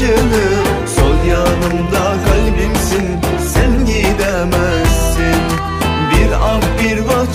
başını Sol yanımda